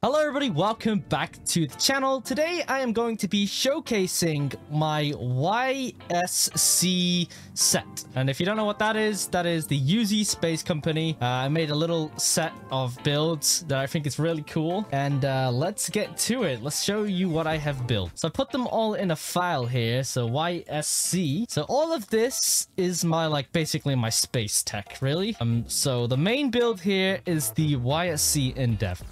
Hello everybody, welcome back to the channel. Today I am going to be showcasing my YSC set. And if you don't know what that is, that is the Yzuei Space Company. Uh, I made a little set of builds that I think is really cool. And uh, let's get to it. Let's show you what I have built. So I put them all in a file here. So YSC. So all of this is my like basically my space tech, really. Um, so the main build here is the YSC Endeavor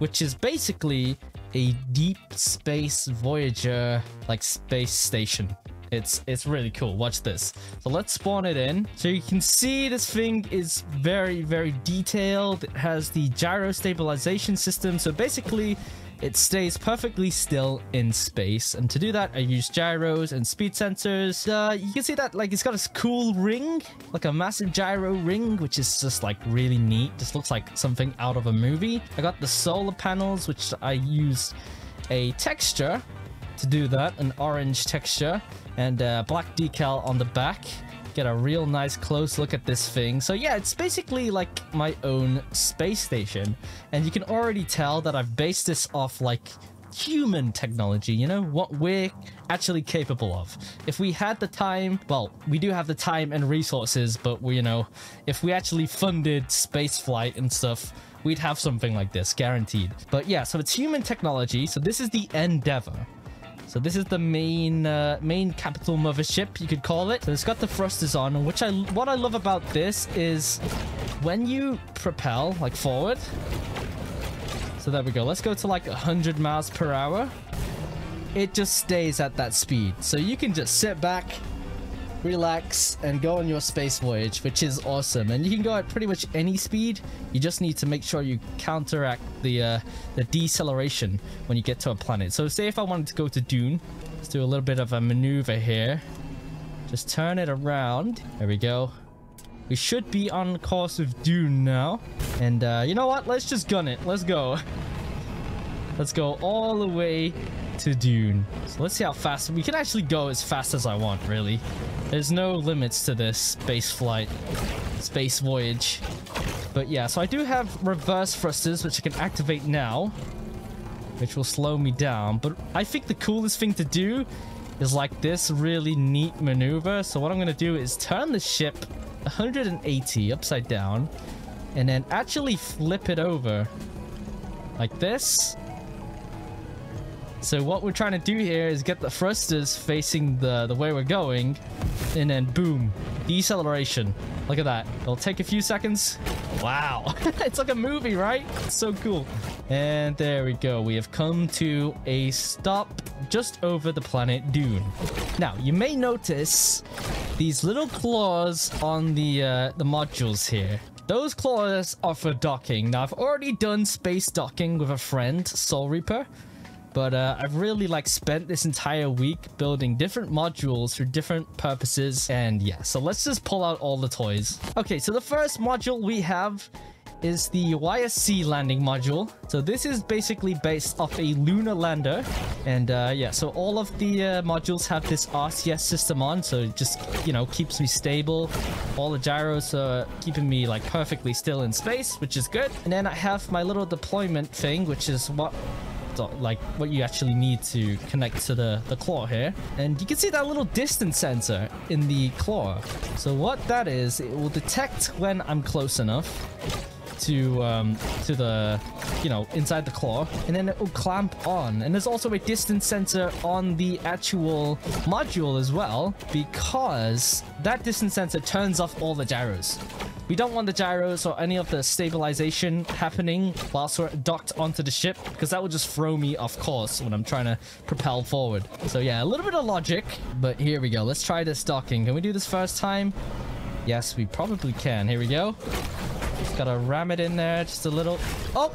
which is basically a deep space Voyager like space station. It's it's really cool. Watch this. So let's spawn it in. So you can see this thing is very, very detailed. It has the gyro stabilization system. So basically, it stays perfectly still in space. And to do that, I use gyros and speed sensors. Uh, you can see that like it's got this cool ring, like a massive gyro ring, which is just like really neat. This looks like something out of a movie. I got the solar panels, which I use a texture to do that, an orange texture, and black decal on the back get a real nice close look at this thing. So yeah, it's basically like my own space station. And you can already tell that I've based this off like human technology, you know, what we're actually capable of. If we had the time, well, we do have the time and resources, but we, you know, if we actually funded space flight and stuff, we'd have something like this, guaranteed. But yeah, so it's human technology. So this is the Endeavor. So this is the main uh, main capital mothership, you could call it. So it's got the thrusters on, which I what I love about this is when you propel like forward. So there we go. Let's go to like 100 miles per hour. It just stays at that speed. So you can just sit back, relax, and go on your space voyage, which is awesome. And you can go at pretty much any speed. You just need to make sure you counteract the uh, the deceleration when you get to a planet. So say if I wanted to go to Dune, let's do a little bit of a maneuver here. Just turn it around. There we go. We should be on course with Dune now. And uh, you know what? Let's just gun it. Let's go. Let's go all the way to Dune. So let's see how fast... We can actually go as fast as I want, really. There's no limits to this space flight, space voyage. But yeah, so I do have reverse thrusters, which I can activate now, which will slow me down. But I think the coolest thing to do is like this really neat maneuver. So what I'm going to do is turn the ship 180 upside down and then actually flip it over like this so what we're trying to do here is get the thrusters facing the, the way we're going. And then boom. Deceleration. Look at that. It'll take a few seconds. Wow. it's like a movie, right? It's so cool. And there we go. We have come to a stop just over the planet Dune. Now, you may notice these little claws on the, uh, the modules here. Those claws are for docking. Now, I've already done space docking with a friend, Soul Reaper. But uh, I've really like spent this entire week building different modules for different purposes. And yeah, so let's just pull out all the toys. Okay, so the first module we have is the YSC landing module. So this is basically based off a lunar lander. And uh, yeah, so all of the uh, modules have this RCS system on. So it just, you know, keeps me stable. All the gyros are keeping me like perfectly still in space, which is good. And then I have my little deployment thing, which is what like what you actually need to connect to the, the claw here. And you can see that little distance sensor in the claw. So what that is, it will detect when I'm close enough to um, to the you know inside the claw and then it will clamp on and there's also a distance sensor on the actual module as well because that distance sensor turns off all the gyros we don't want the gyros or any of the stabilization happening whilst we're docked onto the ship because that would just throw me off course when I'm trying to propel forward. So yeah, a little bit of logic, but here we go. Let's try this docking. Can we do this first time? Yes, we probably can. Here we go. Just gotta ram it in there just a little. Oh!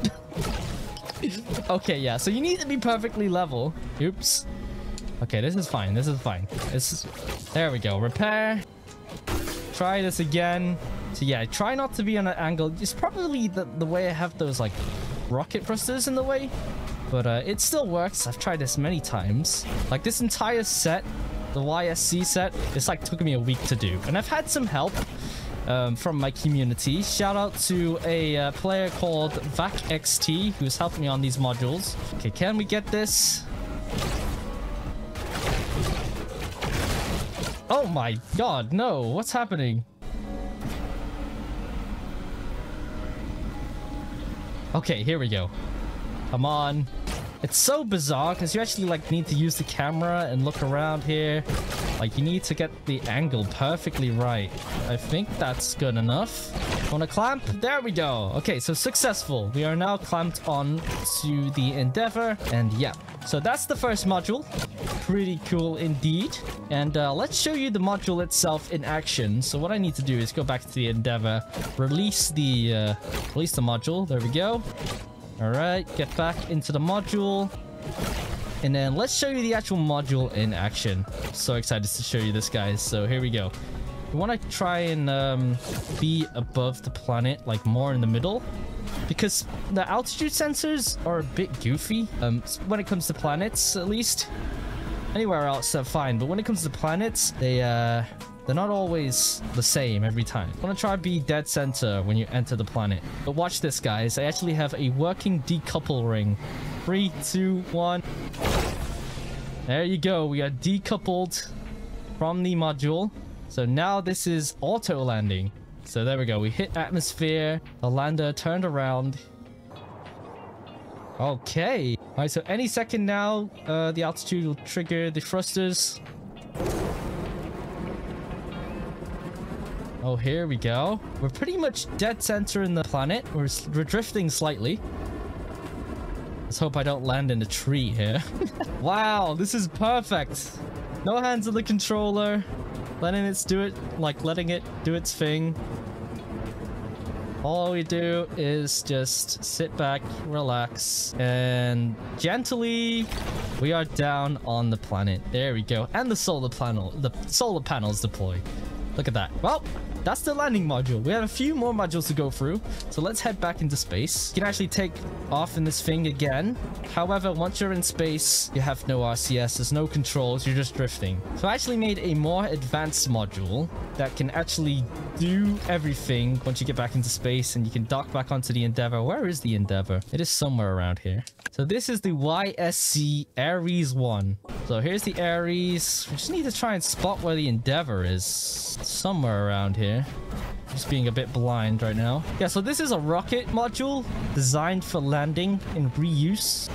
okay, yeah. So you need to be perfectly level. Oops. Okay, this is fine. This is fine. This is... There we go. Repair. Try this again. So yeah, try not to be on an angle. It's probably the, the way I have those like rocket thrusters in the way. But uh, it still works. I've tried this many times. Like this entire set, the YSC set, it's like took me a week to do. And I've had some help. um, from my community. Shout out to a uh, player called VacXT who's helped me on these modules. Okay, can we get this? Oh my god, no. What's happening? Okay, here we go. Come on. It's so bizarre because you actually like need to use the camera and look around here. Like you need to get the angle perfectly right. I think that's good enough. Want to clamp? There we go. Okay, so successful. We are now clamped on to the Endeavor. And yeah, so that's the first module. Pretty cool indeed. And uh, let's show you the module itself in action. So what I need to do is go back to the Endeavor, release the uh, release the module. There we go. All right, get back into the module. And then let's show you the actual module in action. So excited to show you this, guys. So here we go. We want to try and um, be above the planet, like more in the middle. Because the altitude sensors are a bit goofy. Um, when it comes to planets, at least. Anywhere else, they're fine. But when it comes to planets, they, uh, they're not always the same every time. I want to try to be dead center when you enter the planet. But watch this, guys. I actually have a working decouple ring. Three, two, one. There you go. We are decoupled from the module. So now this is auto landing. So there we go. We hit atmosphere. The lander turned around. Okay. All right, so any second now, uh, the altitude will trigger the thrusters. Oh, here we go. We're pretty much dead center in the planet. We're, we're drifting slightly. Let's hope I don't land in a tree here. wow, this is perfect. No hands on the controller. Letting it do it, like letting it do its thing. All we do is just sit back, relax, and gently we are down on the planet. There we go. And the solar panel, the solar panels deploy. Look at that. Well, that's the landing module. We have a few more modules to go through. So let's head back into space. You can actually take off in this thing again. However, once you're in space, you have no RCS. There's no controls. You're just drifting. So I actually made a more advanced module that can actually do everything once you get back into space and you can dock back onto the Endeavor. Where is the Endeavor? It is somewhere around here. So this is the YSC Ares 1. So here's the Ares. We just need to try and spot where the Endeavor is. Somewhere around here. Just being a bit blind right now. Yeah, so this is a rocket module designed for landing and reuse.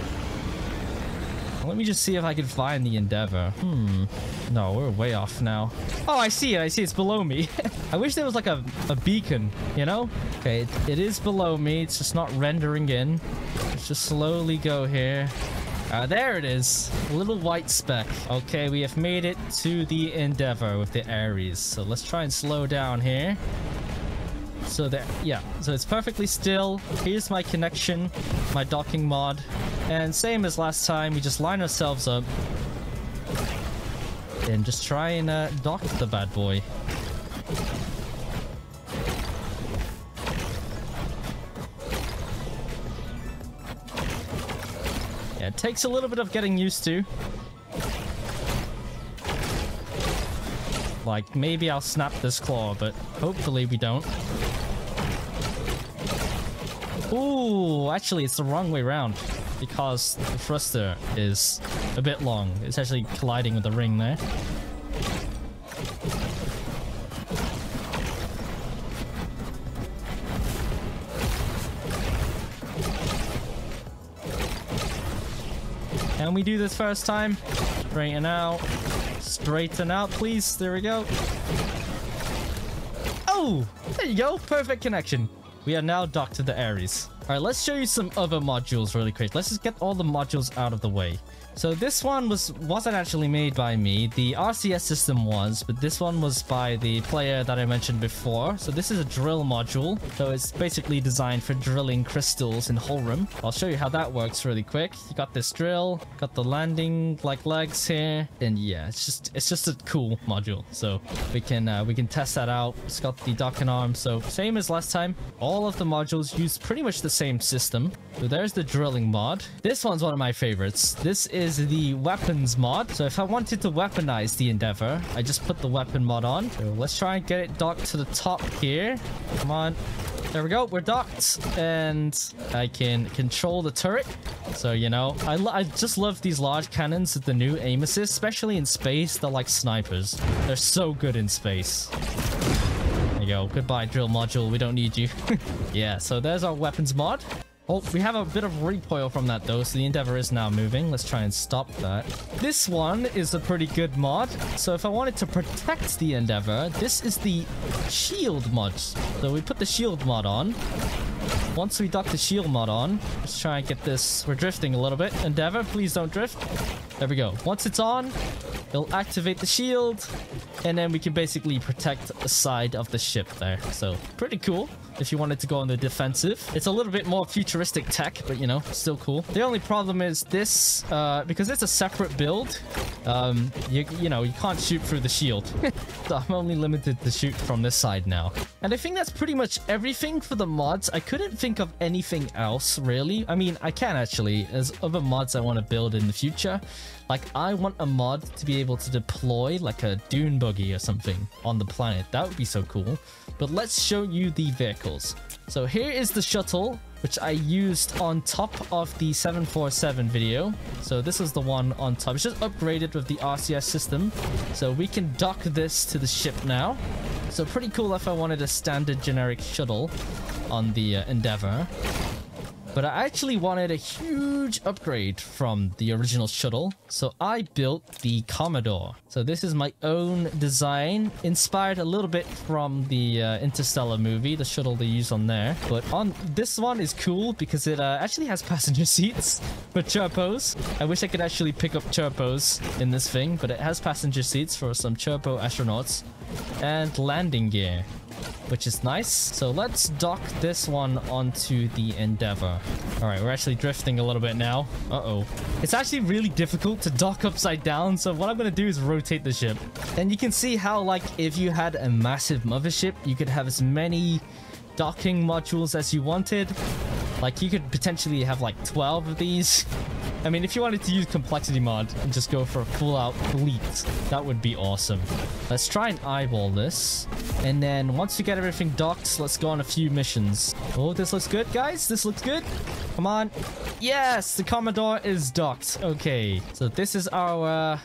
Let me just see if I can find the Endeavor. Hmm. No, we're way off now. Oh, I see it. I see it's below me. I wish there was like a, a beacon, you know? Okay, it, it is below me. It's just not rendering in. Let's just slowly go here. Uh, there it is. A little white speck. Okay, we have made it to the Endeavor with the Ares. So let's try and slow down here. So there, yeah, so it's perfectly still. Here's my connection, my docking mod. And same as last time, we just line ourselves up. And just try and uh, dock the bad boy. Takes a little bit of getting used to. Like, maybe I'll snap this claw, but hopefully we don't. Ooh, actually, it's the wrong way around because the thruster is a bit long. It's actually colliding with the ring there. Can we do this first time? Straighten out. Straighten out, please. There we go. Oh, there you go. Perfect connection. We are now docked to the Ares. All right, let's show you some other modules really quick. Let's just get all the modules out of the way. So this one was wasn't actually made by me. The RCS system was, but this one was by the player that I mentioned before. So this is a drill module. So it's basically designed for drilling crystals in Holram. I'll show you how that works really quick. You got this drill, got the landing like legs here, and yeah, it's just it's just a cool module. So we can uh, we can test that out. It's got the docking arm. So same as last time. All of the modules use pretty much the same system. So there's the drilling mod. This one's one of my favorites. This is the weapons mod. So if I wanted to weaponize the Endeavor, I just put the weapon mod on. So let's try and get it docked to the top here. Come on. There we go. We're docked. And I can control the turret. So, you know, I, I just love these large cannons with the new aim assist, especially in space. They're like snipers. They're so good in space. There you go. Goodbye, drill module. We don't need you. yeah, so there's our weapons mod. Oh, we have a bit of recoil from that though, so the Endeavor is now moving. Let's try and stop that. This one is a pretty good mod. So if I wanted to protect the Endeavor, this is the shield mod. So we put the shield mod on. Once we dock the shield mod on, let's try and get this. We're drifting a little bit. Endeavor, please don't drift. There we go. Once it's on, it'll activate the shield, and then we can basically protect the side of the ship there. So pretty cool if you wanted to go on the defensive. It's a little bit more futuristic tech, but you know, still cool. The only problem is this, uh, because it's a separate build, um, you, you know, you can't shoot through the shield. so I'm only limited to shoot from this side now. And I think that's pretty much everything for the mods. I couldn't think of anything else, really. I mean, I can actually. There's other mods I want to build in the future. Like, I want a mod to be able to deploy like a dune buggy or something on the planet. That would be so cool. But let's show you the vehicles. So here is the shuttle, which I used on top of the 747 video. So this is the one on top. It's just upgraded with the RCS system. So we can dock this to the ship now. So pretty cool if I wanted a standard generic shuttle on the uh, Endeavor. But I actually wanted a huge upgrade from the original shuttle, so I built the Commodore. So this is my own design, inspired a little bit from the uh, Interstellar movie, the shuttle they use on there. But on this one is cool because it uh, actually has passenger seats for Chirpos. I wish I could actually pick up Chirpos in this thing, but it has passenger seats for some Chirpo astronauts and landing gear which is nice. So let's dock this one onto the Endeavor. All right, we're actually drifting a little bit now. Uh-oh. It's actually really difficult to dock upside down, so what I'm going to do is rotate the ship. And you can see how, like, if you had a massive mothership, you could have as many docking modules as you wanted. Like, you could potentially have, like, 12 of these. I mean, if you wanted to use complexity mod and just go for a full-out fleet, that would be awesome. Let's try and eyeball this. And then once we get everything docked, let's go on a few missions. Oh, this looks good, guys. This looks good. Come on. Yes, the Commodore is docked. Okay, so this is our... Uh,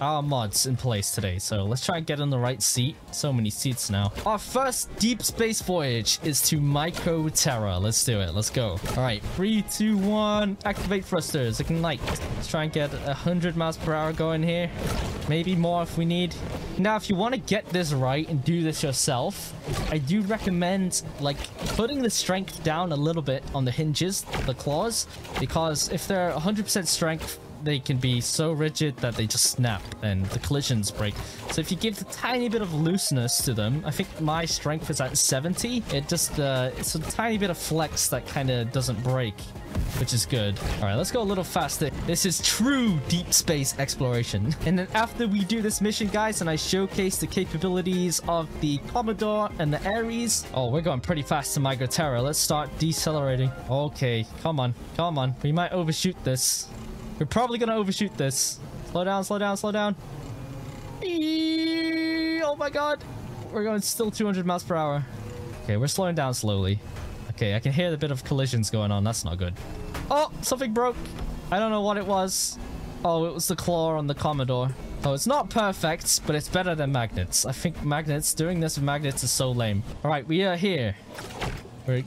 our mods in place today. So let's try and get in the right seat. So many seats now. Our first deep space voyage is to Micro Terra. Let's do it. Let's go. All right. Three, two, one. Activate thrusters. Ignite. Let's try and get 100 miles per hour going here. Maybe more if we need. Now, if you want to get this right and do this yourself, I do recommend like putting the strength down a little bit on the hinges, the claws, because if they're 100% strength, they can be so rigid that they just snap and the collisions break. So if you give a tiny bit of looseness to them, I think my strength is at 70. It just, uh, it's a tiny bit of flex that kind of doesn't break which is good. All right, let's go a little faster. This is true deep space exploration. And then after we do this mission, guys, and I showcase the capabilities of the Commodore and the Ares. Oh, we're going pretty fast to Micro Let's start decelerating. Okay, come on, come on. We might overshoot this. We're probably gonna overshoot this. Slow down, slow down, slow down. Oh my god. We're going still 200 miles per hour. Okay, we're slowing down slowly. Okay, I can hear the bit of collisions going on. That's not good. Oh, something broke. I don't know what it was. Oh, it was the claw on the Commodore. Oh, it's not perfect, but it's better than magnets. I think magnets, doing this with magnets is so lame. All right, we are here. We're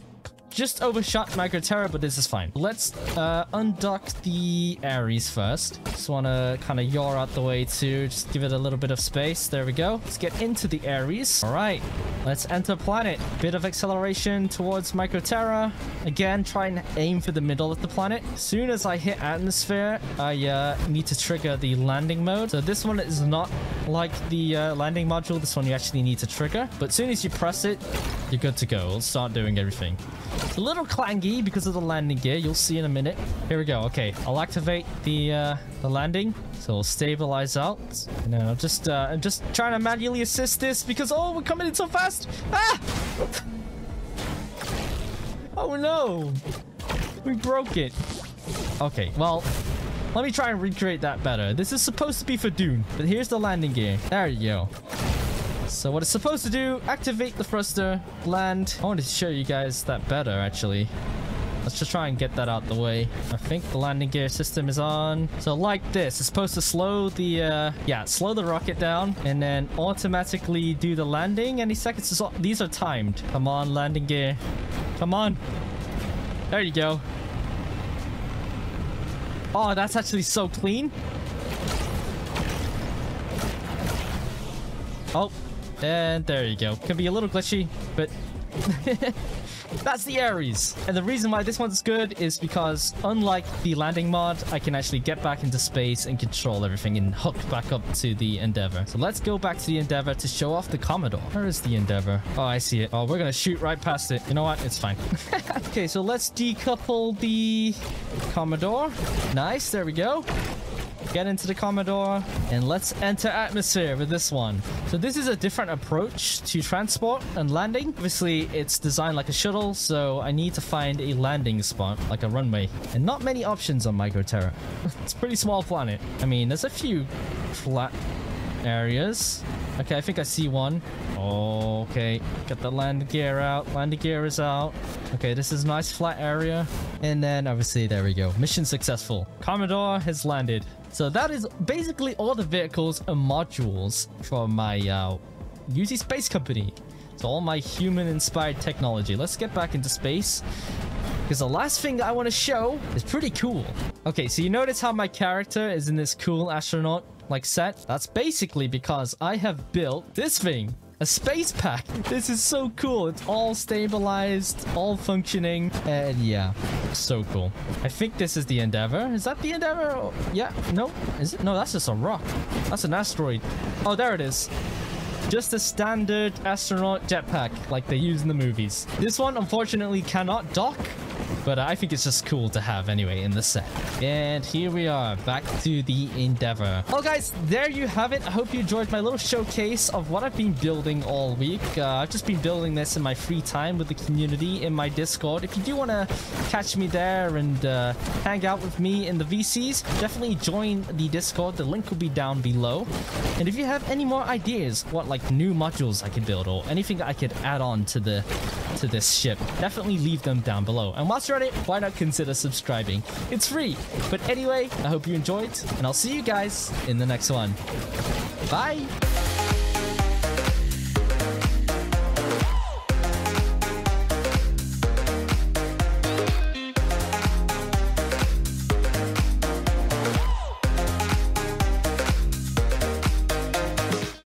just overshot Micro Terra, but this is fine. Let's uh, undock the Ares first. Just want to kind of yaw out the way too. Just give it a little bit of space. There we go. Let's get into the Ares. All right. Let's enter planet. Bit of acceleration towards Micro Terra. Again, try and aim for the middle of the planet. Soon as I hit atmosphere, I uh, need to trigger the landing mode. So this one is not like the uh, landing module. This one you actually need to trigger. But as soon as you press it, you're good to go. It'll start doing everything. It's a little clangy because of the landing gear. You'll see in a minute. Here we go. Okay, I'll activate the uh, the landing. So we'll stabilize out. Now, I'm just uh, I'm just trying to manually assist this because oh, we're coming in so fast. Ah! Oh no! We broke it. Okay, well, let me try and recreate that better. This is supposed to be for Dune, but here's the landing gear. There you go. So what it's supposed to do, activate the thruster, land. I wanted to show you guys that better, actually. Let's just try and get that out the way. I think the landing gear system is on. So like this, it's supposed to slow the, uh, yeah, slow the rocket down and then automatically do the landing any seconds. These are timed. Come on, landing gear. Come on. There you go. Oh, that's actually so clean. Oh, and there you go. Can be a little glitchy, but that's the Ares. And the reason why this one's good is because unlike the landing mod, I can actually get back into space and control everything and hook back up to the Endeavor. So let's go back to the Endeavor to show off the Commodore. Where is the Endeavor? Oh, I see it. Oh, we're going to shoot right past it. You know what? It's fine. okay, so let's decouple the Commodore. Nice. There we go get into the Commodore, and let's enter atmosphere with this one. So this is a different approach to transport and landing. Obviously, it's designed like a shuttle, so I need to find a landing spot, like a runway. And not many options on Microterra. it's a pretty small planet. I mean, there's a few flat areas. Okay, I think I see one. Okay, get the landing gear out. Landing gear is out. Okay, this is a nice flat area. And then obviously, there we go. Mission successful. Commodore has landed. So that is basically all the vehicles and modules from my uh, Yzuei Space Company. So all my human-inspired technology. Let's get back into space. Because the last thing I want to show is pretty cool. Okay, so you notice how my character is in this cool astronaut like set? That's basically because I have built this thing. A space pack. This is so cool. It's all stabilized, all functioning, and yeah, so cool. I think this is the Endeavor. Is that the Endeavor? Yeah, no. Is it? No, that's just a rock. That's an asteroid. Oh, there it is. Just a standard astronaut jetpack like they use in the movies. This one, unfortunately, cannot dock, but I think it's just cool to have anyway in the set. And here we are back to the Endeavor. Well, guys, there you have it. I hope you enjoyed my little showcase of what I've been building all week. Uh, I've just been building this in my free time with the community in my Discord. If you do want to catch me there and uh, hang out with me in the VCs, definitely join the Discord. The link will be down below. And if you have any more ideas, what like new modules I could build or anything I could add on to the to this ship, definitely leave them down below. And whilst you're at it, why not consider subscribing? It's free. But anyway, I hope you enjoyed, and I'll see you guys in the next one. Bye!